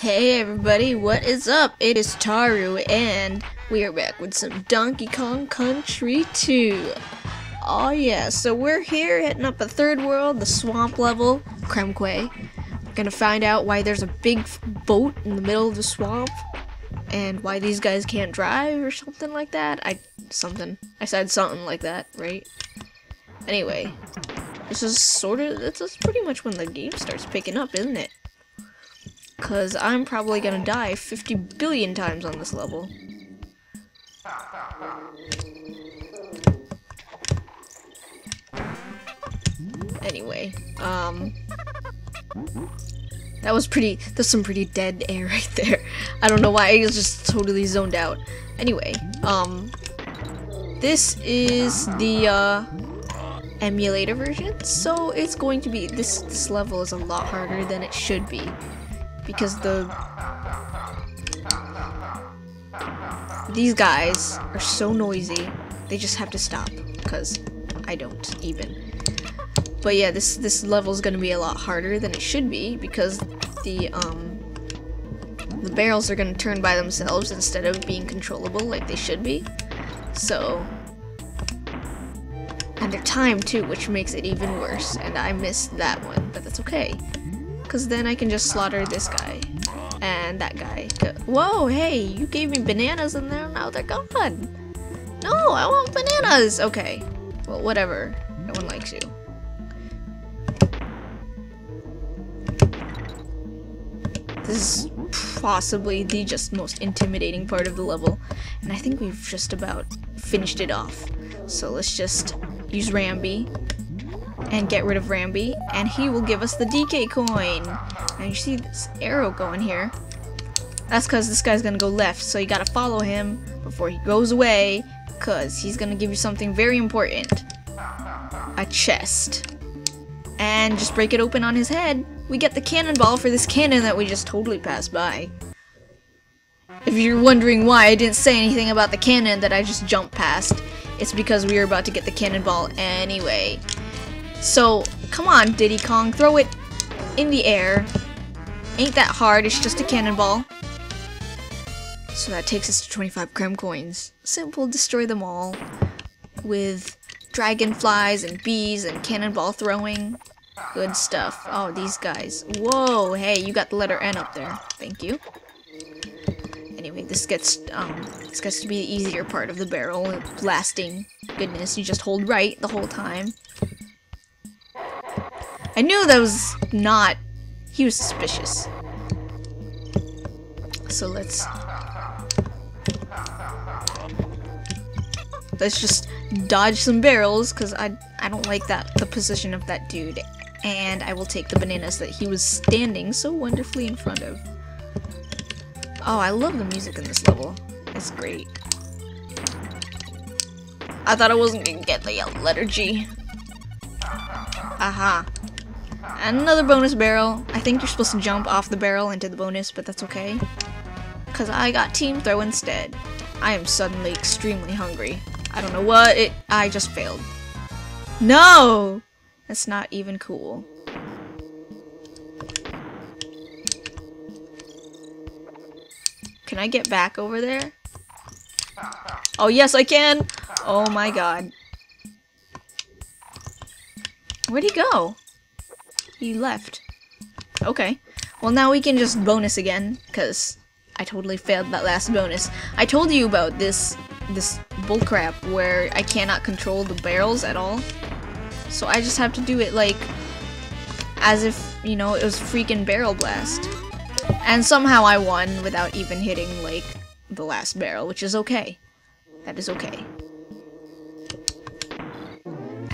Hey everybody, what is up? It is Taru, and we are back with some Donkey Kong Country 2. Oh yeah, so we're here hitting up a third world, the swamp level, Krem Quay. Gonna find out why there's a big boat in the middle of the swamp, and why these guys can't drive or something like that. I something. I said something like that, right? Anyway, this is sort of. This is pretty much when the game starts picking up, isn't it? Cause I'm probably gonna die 50 billion times on this level. Anyway, um, that was pretty. That's some pretty dead air right there. I don't know why I was just totally zoned out. Anyway, um, this is the uh, emulator version, so it's going to be this. This level is a lot harder than it should be because the these guys are so noisy. They just have to stop because I don't even. But yeah, this this level is gonna be a lot harder than it should be because the um the barrels are gonna turn by themselves instead of being controllable like they should be. So and they're timed too, which makes it even worse. And I missed that one, but that's okay. Because then I can just slaughter this guy. And that guy. Whoa, hey, you gave me bananas and then now they're gone. No, I want bananas. Okay. Well, whatever. No one likes you. This is possibly the just most intimidating part of the level. And I think we've just about finished it off. So let's just use Rambi and get rid of Rambi, and he will give us the DK coin. And you see this arrow going here. That's because this guy's gonna go left, so you gotta follow him before he goes away, because he's gonna give you something very important. A chest. And just break it open on his head. We get the cannonball for this cannon that we just totally passed by. If you're wondering why I didn't say anything about the cannon that I just jumped past, it's because we were about to get the cannonball anyway. So, come on, Diddy Kong, throw it in the air. Ain't that hard, it's just a cannonball. So that takes us to 25 Krem coins. Simple, destroy them all. With dragonflies and bees and cannonball throwing. Good stuff. Oh, these guys. Whoa, hey, you got the letter N up there. Thank you. Anyway, this gets um this gets to be the easier part of the barrel. Blasting. Goodness, you just hold right the whole time. I knew that was not... He was suspicious. So let's... Let's just dodge some barrels, because I, I don't like that the position of that dude. And I will take the bananas that he was standing so wonderfully in front of. Oh, I love the music in this level. It's great. I thought I wasn't gonna get the letter G. Aha. And another bonus barrel. I think you're supposed to jump off the barrel into the bonus, but that's okay. Because I got team throw instead. I am suddenly extremely hungry. I don't know what it- I just failed. No! That's not even cool. Can I get back over there? Oh yes I can! Oh my god. Where'd he go? He left. Okay. Well, now we can just bonus again, because I totally failed that last bonus. I told you about this this bullcrap where I cannot control the barrels at all. So I just have to do it like as if, you know, it was freaking barrel blast. And somehow I won without even hitting like the last barrel, which is okay. That is okay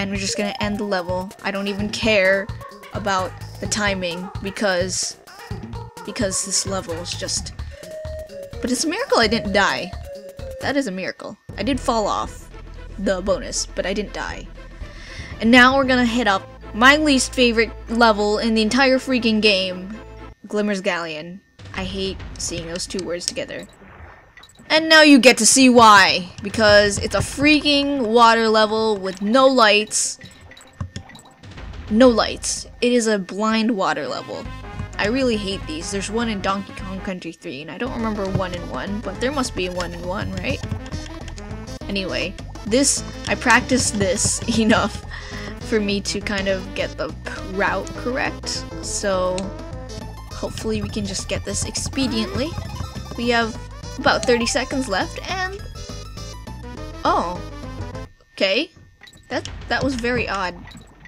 and we're just gonna end the level. I don't even care about the timing because because this level is just but it's a miracle I didn't die. That is a miracle. I did fall off the bonus, but I didn't die. And now we're gonna hit up my least favorite level in the entire freaking game, Glimmer's Galleon. I hate seeing those two words together. And now you get to see why. Because it's a freaking water level with no lights. No lights. It is a blind water level. I really hate these. There's one in Donkey Kong Country 3, and I don't remember one in one, but there must be one in one, right? Anyway, this, I practiced this enough for me to kind of get the route correct. So hopefully we can just get this expediently. We have about 30 seconds left and oh okay that that was very odd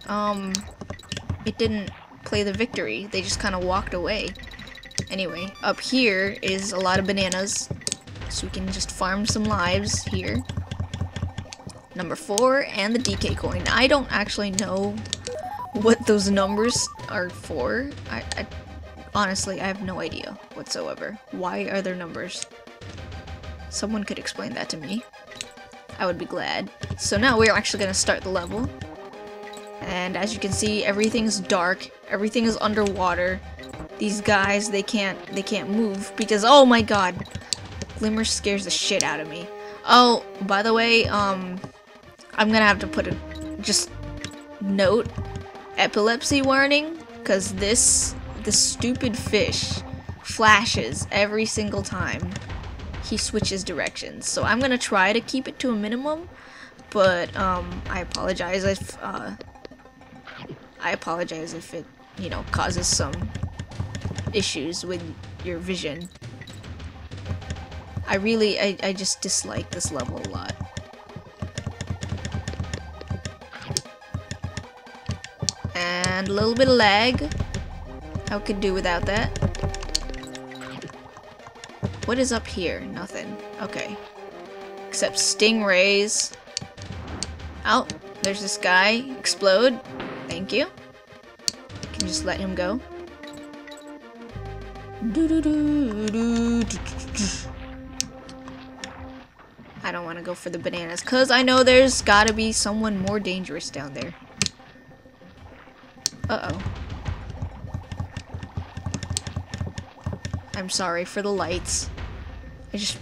um it didn't play the victory they just kind of walked away anyway up here is a lot of bananas so we can just farm some lives here number four, and the DK coin. I don't actually know what those numbers are for. I, I honestly, I have no idea whatsoever. Why are there numbers? Someone could explain that to me. I would be glad. So now we're actually going to start the level. And as you can see, everything's dark. Everything is underwater. These guys, they can't, they can't move because, oh my god. Glimmer scares the shit out of me. Oh, by the way, um, I'm gonna have to put a just note epilepsy warning because this this stupid fish flashes every single time he switches directions. So I'm gonna try to keep it to a minimum, but um, I apologize if uh, I apologize if it you know causes some issues with your vision. I really I, I just dislike this level a lot. and a little bit of lag. How could do without that? What is up here? Nothing. Okay. Except stingrays. Oh, there's this guy. Explode. Thank you. Can just let him go. I don't want to go for the bananas because I know there's got to be someone more dangerous down there. Uh-oh. I'm sorry for the lights. I just...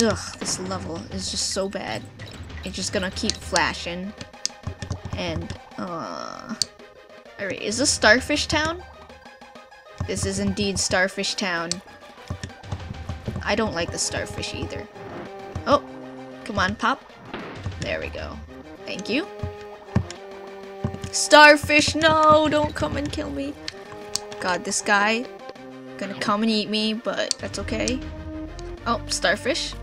Ugh, this level is just so bad. It's just gonna keep flashing. And, uh... Alright, is this Starfish Town? This is indeed Starfish Town. I don't like the starfish either. Oh, come on, pop. There we go. Thank you. Starfish, no! Don't come and kill me. God, this guy gonna come and eat me, but that's okay. Oh, starfish.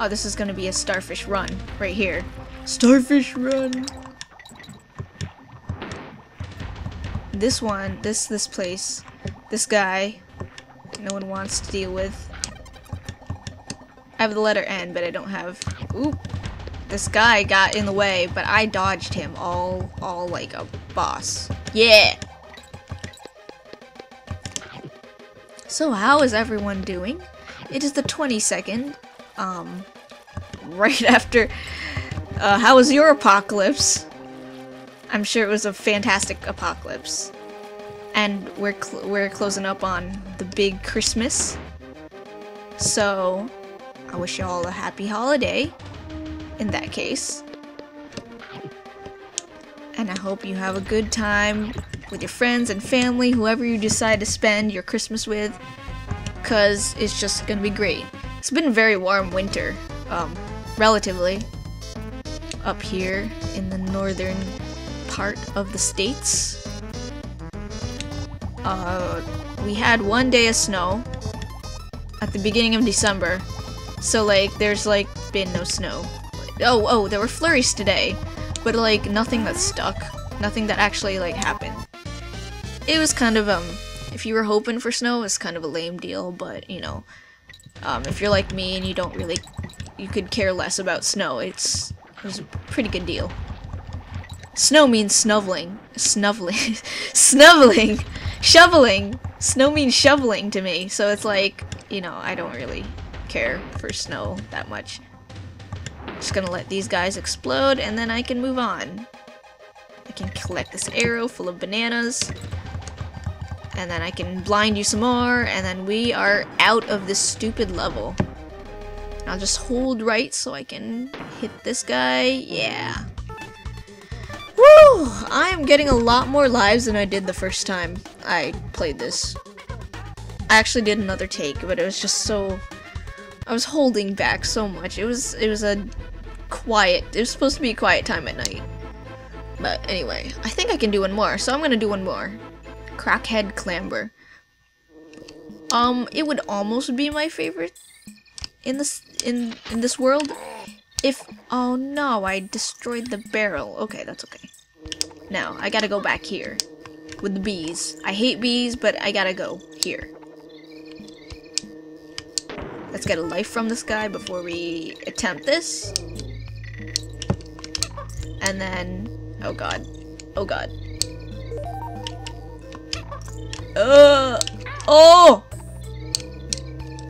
Oh, this is gonna be a starfish run right here. Starfish run. This one, this this place, this guy, no one wants to deal with. I have the letter N, but I don't have. Oop this guy got in the way, but I dodged him all, all like a boss. Yeah! So how is everyone doing? It is the 22nd, um, right after, uh, how was your apocalypse? I'm sure it was a fantastic apocalypse. And we're, cl we're closing up on the big Christmas. So, I wish you all a happy holiday in that case. And I hope you have a good time with your friends and family, whoever you decide to spend your Christmas with, because it's just gonna be great. It's been a very warm winter, um, relatively, up here in the northern part of the states. Uh, we had one day of snow at the beginning of December, so like there's like been no snow Oh, oh, there were flurries today, but like nothing that stuck. Nothing that actually like happened. It was kind of, um, if you were hoping for snow, it's kind of a lame deal, but you know, um, if you're like me and you don't really, you could care less about snow, it's, it was a pretty good deal. Snow means snuffling. Snuffling. Snuffling. Shoveling. Snow means shoveling to me. So it's like, you know, I don't really care for snow that much. Just gonna let these guys explode and then I can move on. I can collect this arrow full of bananas. And then I can blind you some more and then we are out of this stupid level. I'll just hold right so I can hit this guy. Yeah. I am getting a lot more lives than I did the first time I played this. I actually did another take, but it was just so I was holding back so much. It was it was a quiet. It was supposed to be a quiet time at night. But anyway, I think I can do one more, so I'm gonna do one more. Krockhead Klamber. Um, it would almost be my favorite in this in in this world if oh no, I destroyed the barrel. Okay, that's okay. Now I gotta go back here with the bees. I hate bees, but I gotta go here. Let's get a life from this guy before we attempt this. And then, oh god, oh god. Uh, oh!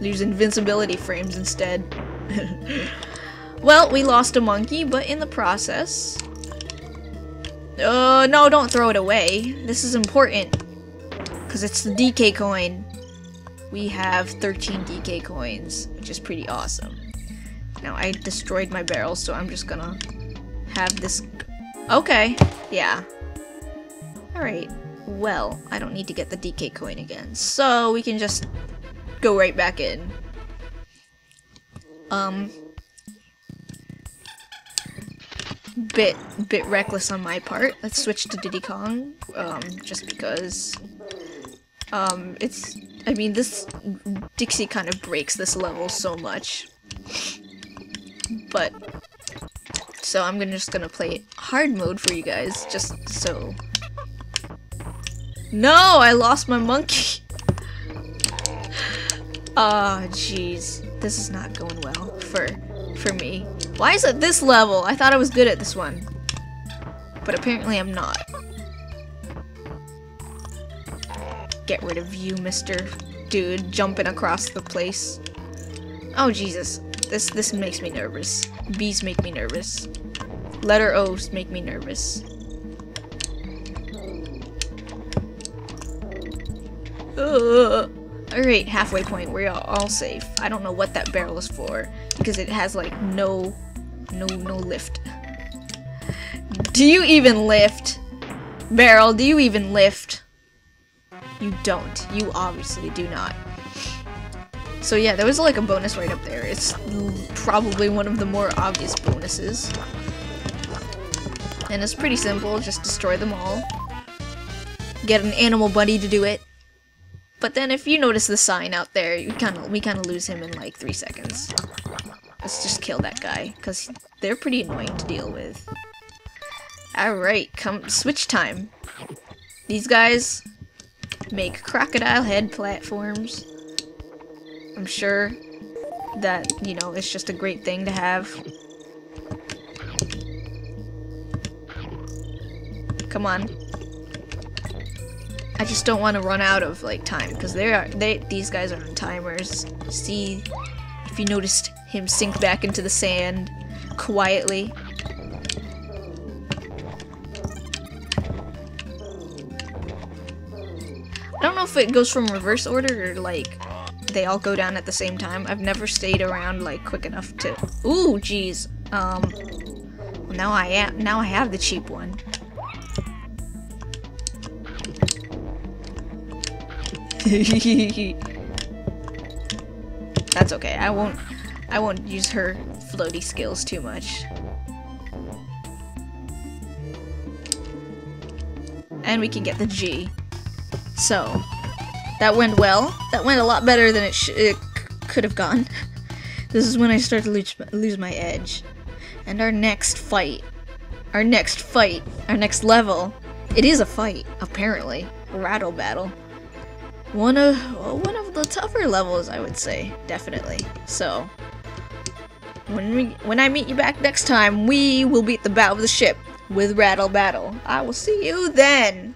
Lose invincibility frames instead. well, we lost a monkey, but in the process... Uh, no, don't throw it away. This is important. Because it's the DK coin. We have 13 DK coins, which is pretty awesome. Now, I destroyed my barrel, so I'm just gonna have this... Okay, yeah. Alright, well, I don't need to get the DK coin again. So, we can just go right back in. Um, bit bit reckless on my part. Let's switch to Diddy Kong, um, just because. Um, it's. I mean, this Dixie kind of breaks this level so much, but so I'm gonna just gonna play hard mode for you guys, just so. No, I lost my monkey. Ah, oh, jeez. This is not going well for for me. Why is it this level? I thought I was good at this one. But apparently I'm not. Get rid of you, Mr. Dude, jumping across the place. Oh, Jesus. This this makes me nervous. Bees make me nervous. Letter O's make me nervous. Alright, halfway point. We're all safe. I don't know what that barrel is for because it has like no, no, no lift. Do you even lift? Barrel, do you even lift? You don't. You obviously do not. So yeah, there was like a bonus right up there. It's probably one of the more obvious bonuses. And it's pretty simple, just destroy them all. Get an animal buddy to do it. But then if you notice the sign out there, you kind of we kind of lose him in like three seconds. Let's just kill that guy, because they're pretty annoying to deal with. Alright, come switch time. These guys make crocodile head platforms. I'm sure that, you know, it's just a great thing to have. Come on. I just don't want to run out of like time because they are they these guys are on timers. See if you noticed him sink back into the sand quietly. I don't know if it goes from reverse order or like they all go down at the same time. I've never stayed around like quick enough to Ooh, jeez. Um now I am now I have the cheap one. That's okay. I won't I won't use her floaty skills too much. And we can get the G. So, that went well. That went a lot better than it, it could have gone. this is when I start to lose, lose my edge. And our next fight, our next fight, our next level, it is a fight, apparently. Rattle battle one of one of the tougher levels, I would say, definitely. So, when we when I meet you back next time, we will beat the bow of the ship with Rattle Battle. I will see you then.